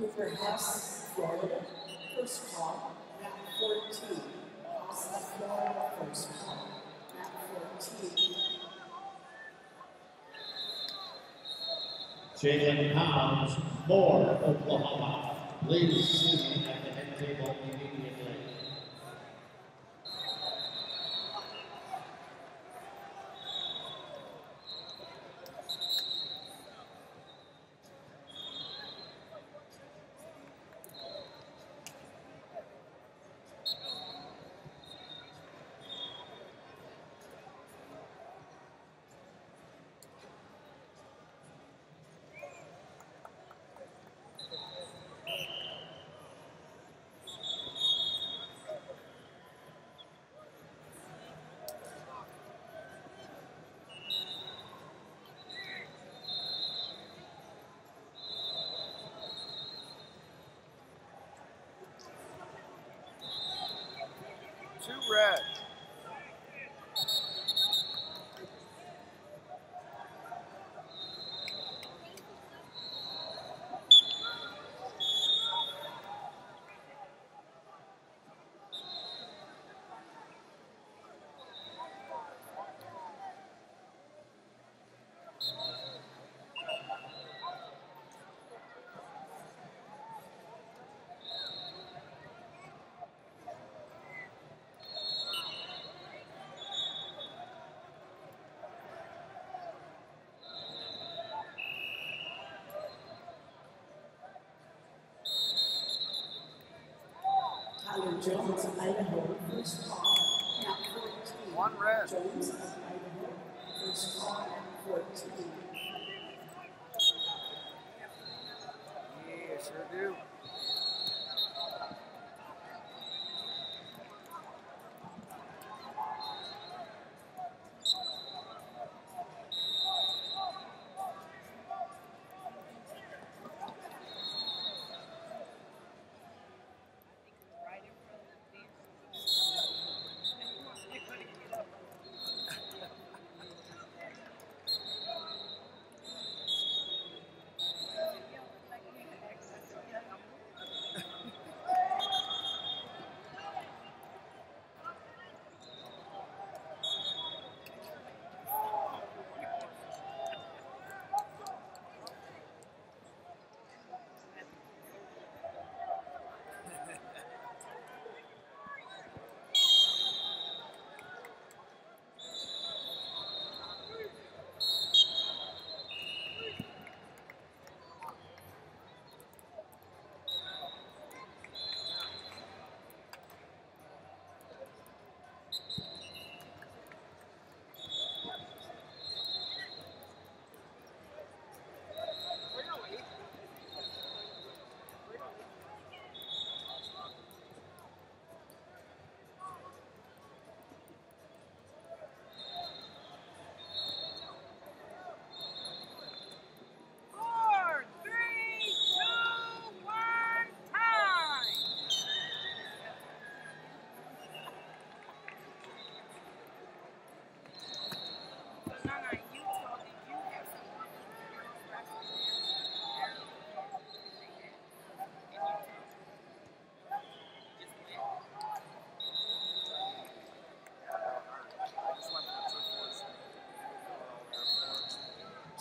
Hoover House, Florida, first call, map 14. Costa, Florida, first call, map 14. Jalen Pounds, Moore, Oklahoma. Please see at the head table immediately. Two red. Jones, Idaho, first call, map 14. One red. Jones of Idaho, first call, map 14. Yeah, sure do.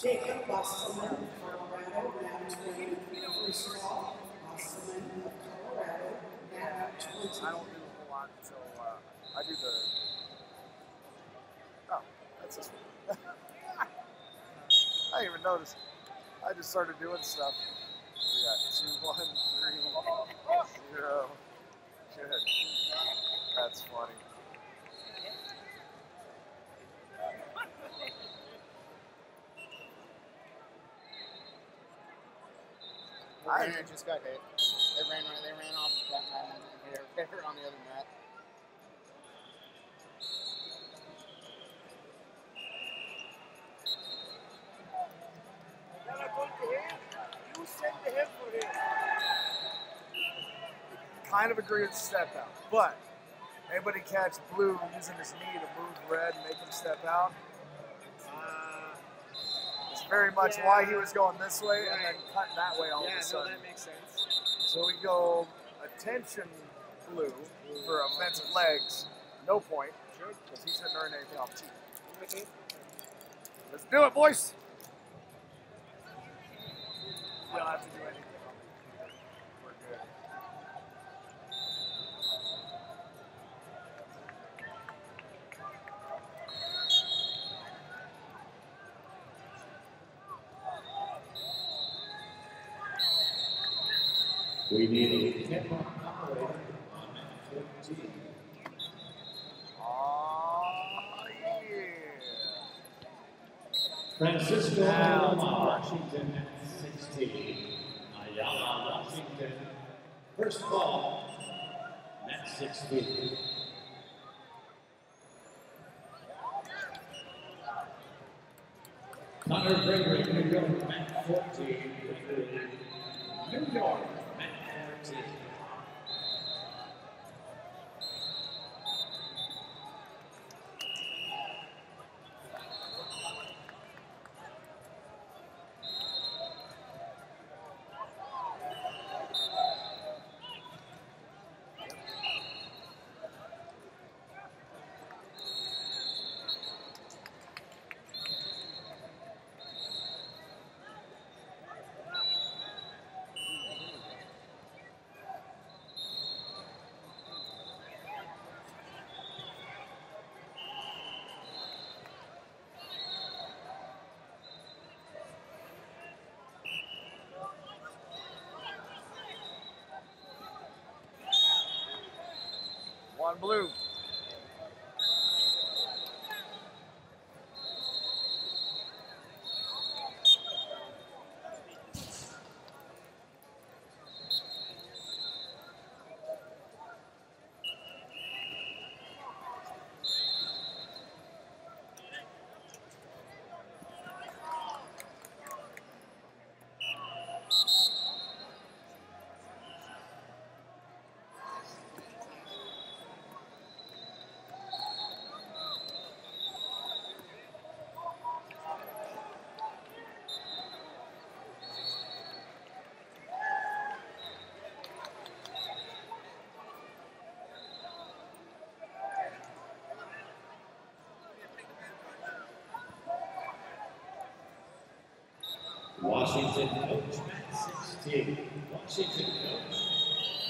Jacob Wasserman, Colorado, map 20. First call, Wasserman of Colorado, map 20. I don't do a whole lot until uh, I do the. Oh, that's this one. I didn't even notice. I just started doing stuff. We got two, one, three, zero. Good. That's funny. The I- runner just got hit. They ran right. They ran off that mat. and they were on the other mat. Kind of agree with step out, but anybody catch blue using his knee to move red and make him step out? Very much why he was going this way and then Right. cutting that way all yeah, of a no, sudden. that makes sense. So we go attention blue for offensive legs, no point, because he shouldn't earn anything off cheating. Let's do it, boys. We don't have to do anything. We're good. We need a ten mark operator on mat fourteen. Aw, yeah. Francisco Ayala, Washington at sixteen. Ayala, Washington. First ball, mat sixteen. Connor Gregory, New York, mat fourteen. New York, mat One blue. Washington coach, mat sixteen. Washington coach,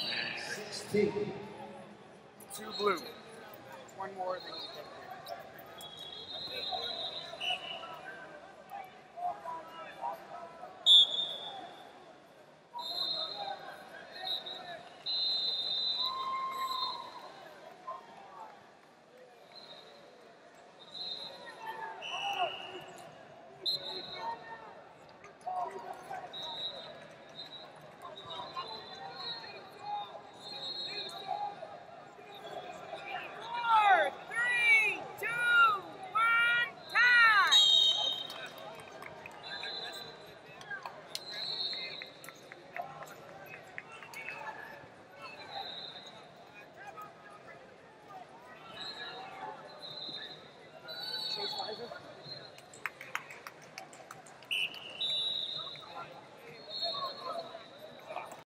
mat sixteen. Two blue. One more than you can.